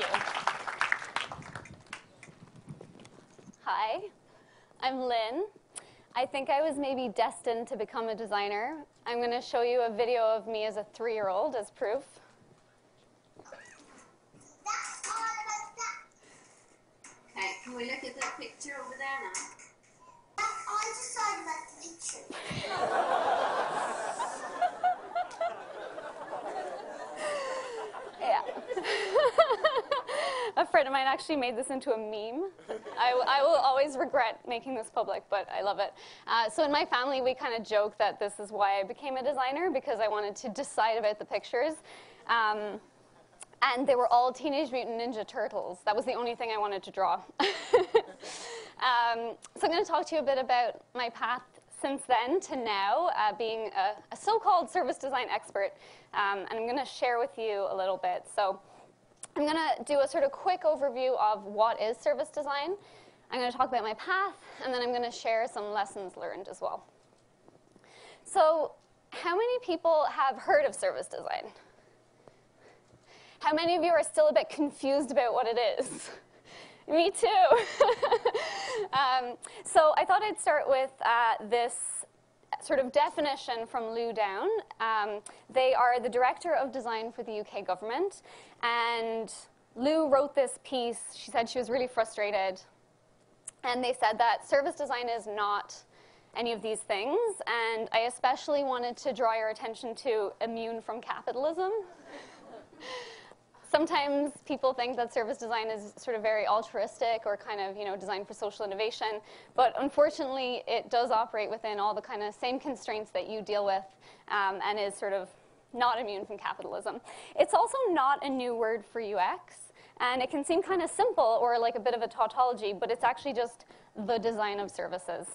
you. Hi, I'm Linn. I think I was maybe destined to become a designer. I'm going to show you a video of me as a three-year-old as proof. Okay, can we look at the picture over there now? I decided about the picture. mine actually made this into a meme. I, I will always regret making this public, but I love it. Uh, so in my family, we kind of joke that this is why I became a designer because I wanted to decide about the pictures. Um, and they were all Teenage Mutant Ninja Turtles. That was the only thing I wanted to draw. um, so I'm going to talk to you a bit about my path since then to now, uh, being a, a so-called service design expert. Um, and I'm going to share with you a little bit. So I'm going to do a sort of quick overview of what is service design. I'm going to talk about my path, and then I'm going to share some lessons learned as well. So how many people have heard of service design? How many of you are still a bit confused about what it is? Me too. um, so I thought I'd start with uh, this sort of definition from Lou Downe. Um, they are the director of design for the UK government, and Lou wrote this piece. She said she was really frustrated, and they said that service design is not any of these things, and I especially wanted to draw your attention to immune from capitalism. Sometimes people think that service design is sort of very altruistic or kind of, you know, designed for social innovation. But unfortunately, it does operate within all the kind of same constraints that you deal with um, and is sort of not immune from capitalism. It's also not a new word for UX. And it can seem kind of simple or like a bit of a tautology, but it's actually just the design of services.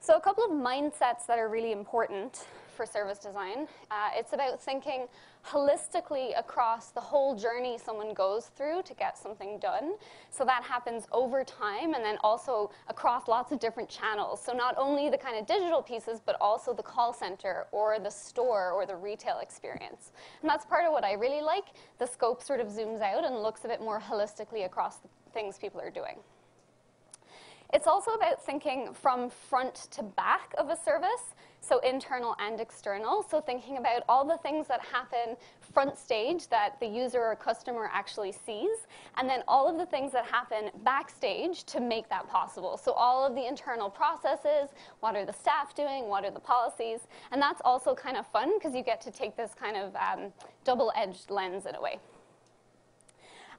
So a couple of mindsets that are really important for service design. Uh, it's about thinking holistically across the whole journey someone goes through to get something done. So that happens over time and then also across lots of different channels. So not only the kind of digital pieces, but also the call center or the store or the retail experience. And that's part of what I really like. The scope sort of zooms out and looks a bit more holistically across the things people are doing. It's also about thinking from front to back of a service, so internal and external. So thinking about all the things that happen front stage that the user or customer actually sees, and then all of the things that happen backstage to make that possible. So all of the internal processes, what are the staff doing, what are the policies, and that's also kind of fun because you get to take this kind of um, double-edged lens in a way.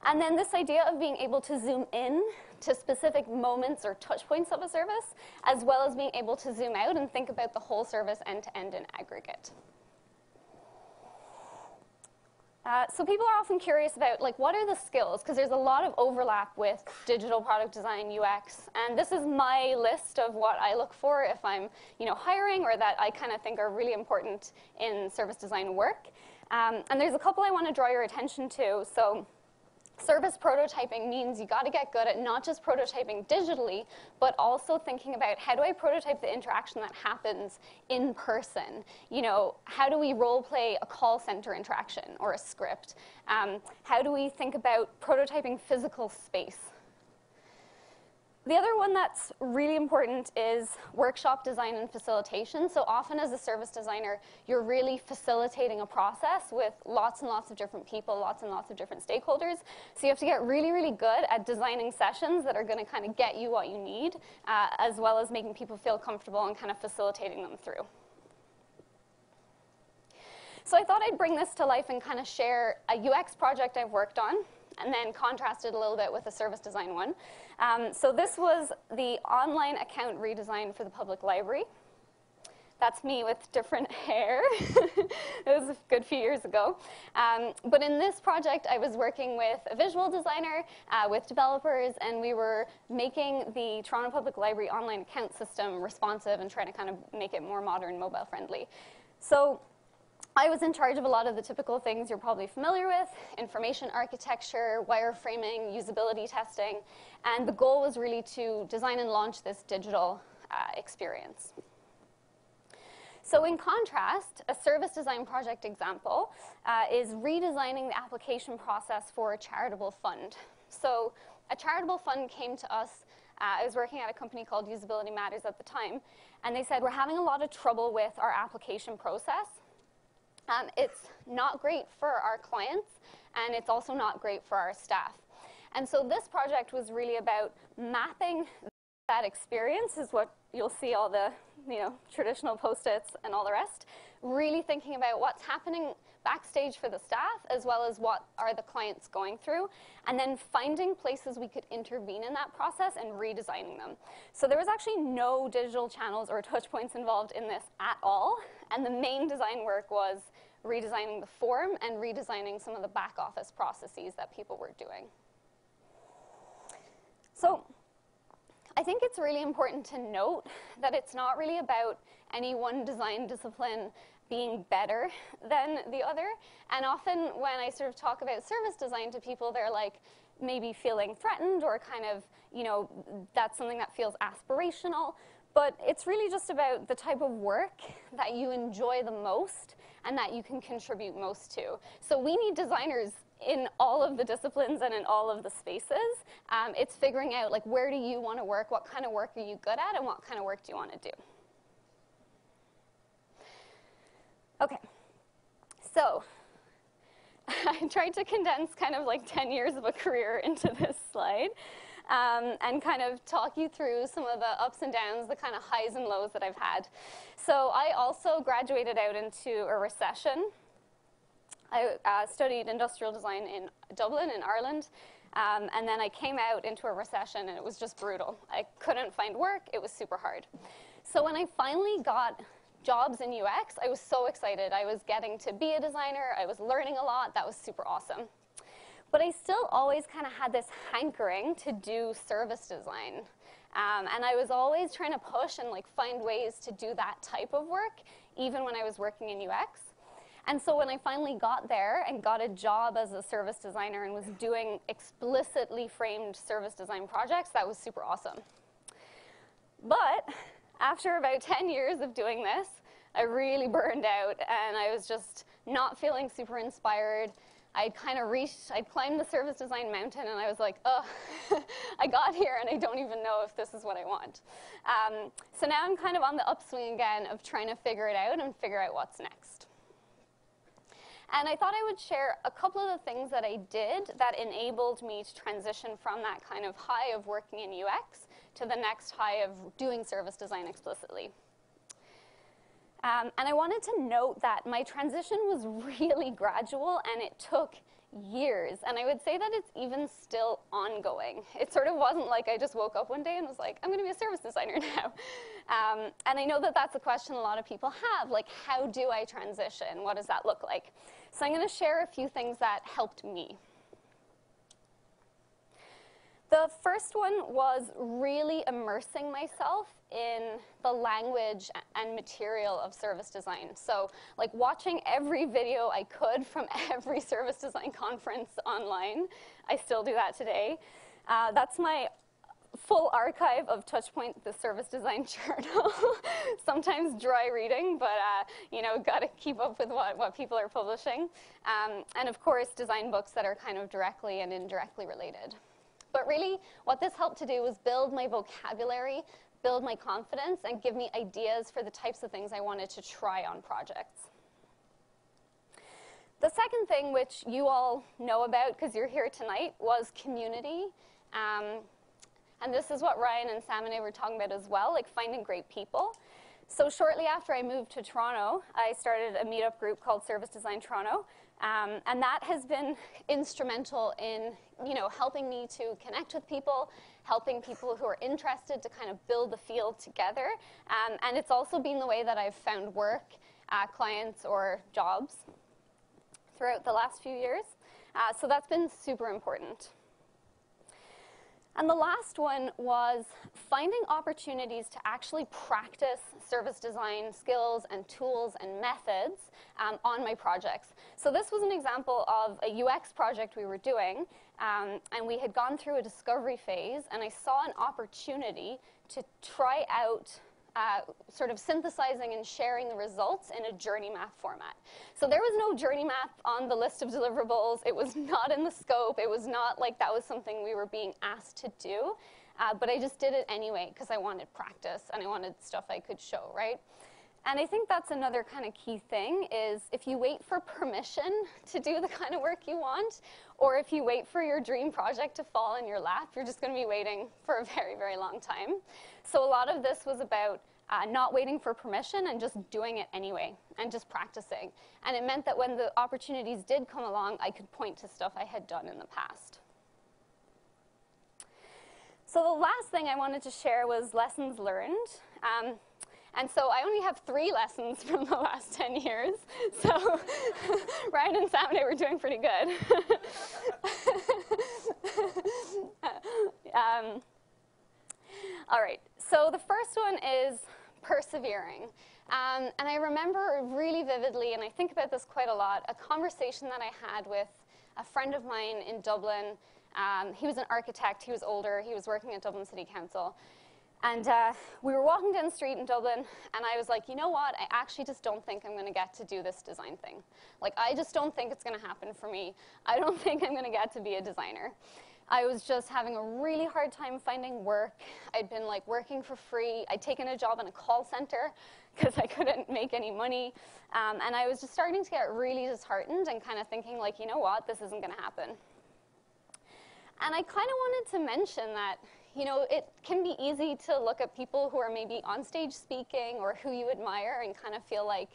And then this idea of being able to zoom in to specific moments or touch points of a service, as well as being able to zoom out and think about the whole service end to end in aggregate. Uh, so people are often curious about like what are the skills? Because there's a lot of overlap with digital product design UX and this is my list of what I look for if I'm you know hiring or that I kind of think are really important in service design work. Um, and there's a couple I want to draw your attention to. So Service prototyping means you got to get good at not just prototyping digitally, but also thinking about how do I prototype the interaction that happens in person? You know, how do we role play a call center interaction or a script? Um, how do we think about prototyping physical space? The other one that's really important is workshop design and facilitation. So often as a service designer, you're really facilitating a process with lots and lots of different people, lots and lots of different stakeholders. So you have to get really, really good at designing sessions that are going to kind of get you what you need, uh, as well as making people feel comfortable and kind of facilitating them through. So I thought I'd bring this to life and kind of share a UX project I've worked on and then contrasted a little bit with a service design one. Um, so this was the online account redesign for the public library. That's me with different hair. it was a good few years ago. Um, but in this project, I was working with a visual designer, uh, with developers, and we were making the Toronto Public Library online account system responsive and trying to kind of make it more modern, mobile friendly. So I was in charge of a lot of the typical things you're probably familiar with, information architecture, wireframing, usability testing, and the goal was really to design and launch this digital uh, experience. So in contrast, a service design project example uh, is redesigning the application process for a charitable fund. So a charitable fund came to us. Uh, I was working at a company called Usability Matters at the time, and they said, we're having a lot of trouble with our application process. Um, it's not great for our clients, and it's also not great for our staff. And so this project was really about mapping that experience is what you'll see all the you know, traditional post-its and all the rest, really thinking about what's happening backstage for the staff as well as what are the clients going through, and then finding places we could intervene in that process and redesigning them. So there was actually no digital channels or touch points involved in this at all, and the main design work was redesigning the form and redesigning some of the back office processes that people were doing. So I think it's really important to note that it's not really about any one design discipline being better than the other. And often when I sort of talk about service design to people, they're like maybe feeling threatened or kind of, you know, that's something that feels aspirational. But it's really just about the type of work that you enjoy the most and that you can contribute most to. So we need designers in all of the disciplines and in all of the spaces. Um, it's figuring out like where do you want to work, what kind of work are you good at, and what kind of work do you want to do. Okay, so I tried to condense kind of like 10 years of a career into this slide. Um, and kind of talk you through some of the ups and downs, the kind of highs and lows that I've had. So I also graduated out into a recession. I uh, studied industrial design in Dublin, in Ireland, um, and then I came out into a recession and it was just brutal. I couldn't find work, it was super hard. So when I finally got jobs in UX, I was so excited. I was getting to be a designer, I was learning a lot, that was super awesome. But I still always kind of had this hankering to do service design. Um, and I was always trying to push and like find ways to do that type of work, even when I was working in UX. And so when I finally got there and got a job as a service designer and was doing explicitly framed service design projects, that was super awesome. But after about 10 years of doing this, I really burned out and I was just not feeling super inspired. I'd kind of reached, I'd climbed the service design mountain and I was like, oh, I got here and I don't even know if this is what I want. Um, so now I'm kind of on the upswing again of trying to figure it out and figure out what's next. And I thought I would share a couple of the things that I did that enabled me to transition from that kind of high of working in UX to the next high of doing service design explicitly. Um, and I wanted to note that my transition was really gradual and it took years. And I would say that it's even still ongoing. It sort of wasn't like I just woke up one day and was like, I'm going to be a service designer now. Um, and I know that that's a question a lot of people have, like, how do I transition? What does that look like? So I'm going to share a few things that helped me. The first one was really immersing myself in the language and material of service design. So like watching every video I could from every service design conference online. I still do that today. Uh, that's my full archive of Touchpoint, the service design journal. Sometimes dry reading, but uh, you know, got to keep up with what, what people are publishing. Um, and of course, design books that are kind of directly and indirectly related. But really, what this helped to do was build my vocabulary, build my confidence, and give me ideas for the types of things I wanted to try on projects. The second thing, which you all know about because you're here tonight, was community. Um, and this is what Ryan and Sam and I were talking about as well, like finding great people. So shortly after I moved to Toronto, I started a meetup group called Service Design Toronto. Um, and that has been instrumental in, you know, helping me to connect with people, helping people who are interested to kind of build the field together. Um, and it's also been the way that I've found work, uh, clients, or jobs throughout the last few years. Uh, so that's been super important. And the last one was finding opportunities to actually practice service design skills and tools and methods um, on my projects. So this was an example of a UX project we were doing, um, and we had gone through a discovery phase, and I saw an opportunity to try out uh, sort of synthesizing and sharing the results in a journey map format. So there was no journey map on the list of deliverables. It was not in the scope. It was not like that was something we were being asked to do. Uh, but I just did it anyway because I wanted practice and I wanted stuff I could show, right? And I think that's another kind of key thing is if you wait for permission to do the kind of work you want, or if you wait for your dream project to fall in your lap, you're just going to be waiting for a very, very long time. So a lot of this was about uh, not waiting for permission and just doing it anyway and just practicing. And it meant that when the opportunities did come along, I could point to stuff I had done in the past. So the last thing I wanted to share was lessons learned. Um, and so I only have three lessons from the last 10 years. So Ryan and I were doing pretty good. um, all right, so the first one is persevering. Um, and I remember really vividly, and I think about this quite a lot, a conversation that I had with a friend of mine in Dublin. Um, he was an architect, he was older, he was working at Dublin City Council. And uh, we were walking down the street in Dublin, and I was like, you know what? I actually just don't think I'm going to get to do this design thing. Like, I just don't think it's going to happen for me. I don't think I'm going to get to be a designer. I was just having a really hard time finding work. I'd been like working for free. I'd taken a job in a call center because I couldn't make any money. Um, and I was just starting to get really disheartened and kind of thinking like, you know what, this isn't going to happen. And I kind of wanted to mention that, you know, it can be easy to look at people who are maybe on stage speaking or who you admire and kind of feel like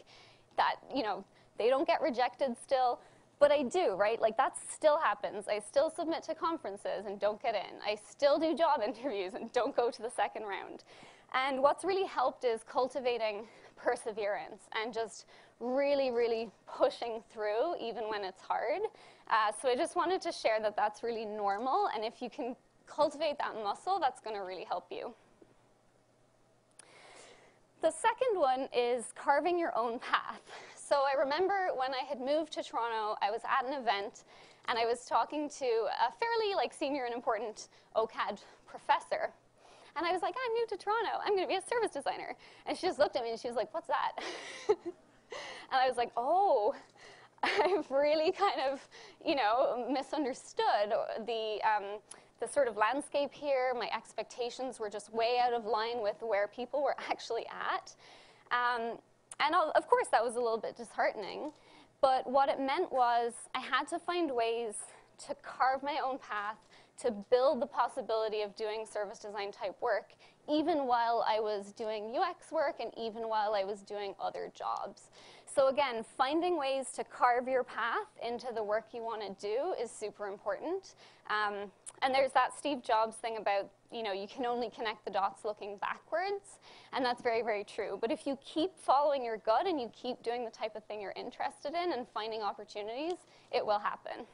that, you know, they don't get rejected still. But I do, right? Like that still happens. I still submit to conferences and don't get in. I still do job interviews and don't go to the second round. And what's really helped is cultivating perseverance and just really, really pushing through even when it's hard. Uh, so I just wanted to share that that's really normal. And if you can cultivate that muscle, that's going to really help you. The second one is carving your own path. So I remember when I had moved to Toronto, I was at an event and I was talking to a fairly like senior and important OCAD professor. And I was like, I'm new to Toronto. I'm going to be a service designer. And she just looked at me and she was like, what's that? and I was like, oh, I've really kind of, you know, misunderstood the, um, the sort of landscape here. My expectations were just way out of line with where people were actually at. Um, and of course, that was a little bit disheartening. But what it meant was I had to find ways to carve my own path, to build the possibility of doing service design type work, even while I was doing UX work and even while I was doing other jobs. So again, finding ways to carve your path into the work you want to do is super important. Um, and there's that Steve Jobs thing about, you know, you can only connect the dots looking backwards. And that's very, very true. But if you keep following your gut and you keep doing the type of thing you're interested in and finding opportunities, it will happen.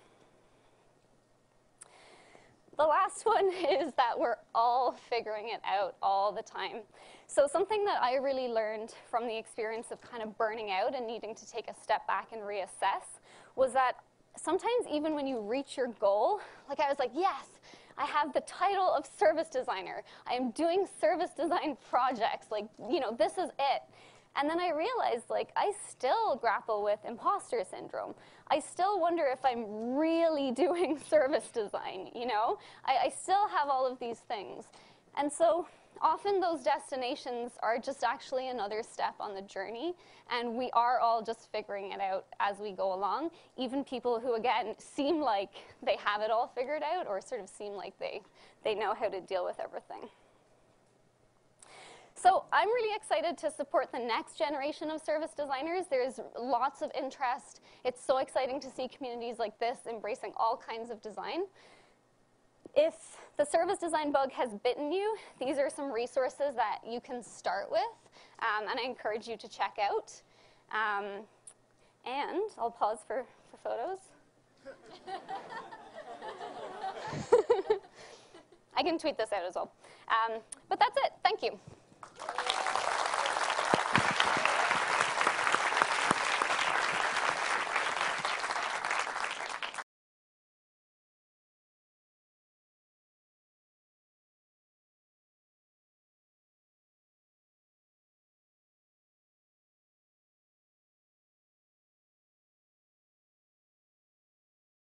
The last one is that we're all figuring it out all the time. So something that I really learned from the experience of kind of burning out and needing to take a step back and reassess was that sometimes even when you reach your goal, like I was like, yes, I have the title of service designer. I am doing service design projects. Like, you know, this is it. And then I realized, like, I still grapple with imposter syndrome. I still wonder if I'm really doing service design, you know? I, I still have all of these things. And so often those destinations are just actually another step on the journey, and we are all just figuring it out as we go along. Even people who, again, seem like they have it all figured out or sort of seem like they, they know how to deal with everything. So I'm really excited to support the next generation of service designers. There's lots of interest. It's so exciting to see communities like this embracing all kinds of design. If the service design bug has bitten you, these are some resources that you can start with, um, and I encourage you to check out. Um, and I'll pause for, for photos. I can tweet this out as well. Um, but that's it. Thank you.